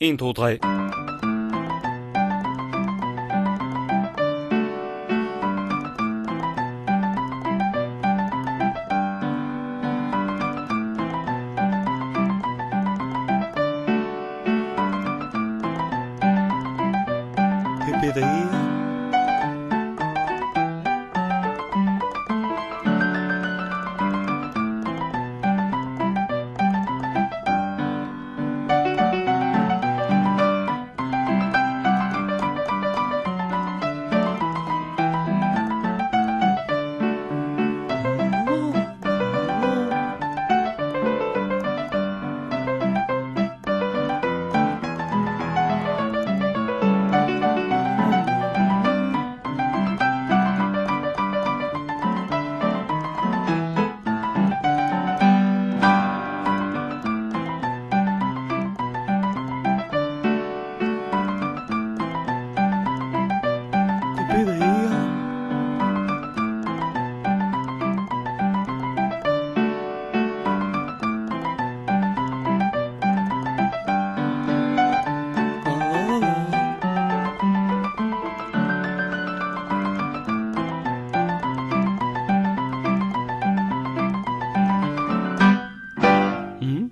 1, 2, 3. PPDI PPDI 嗯？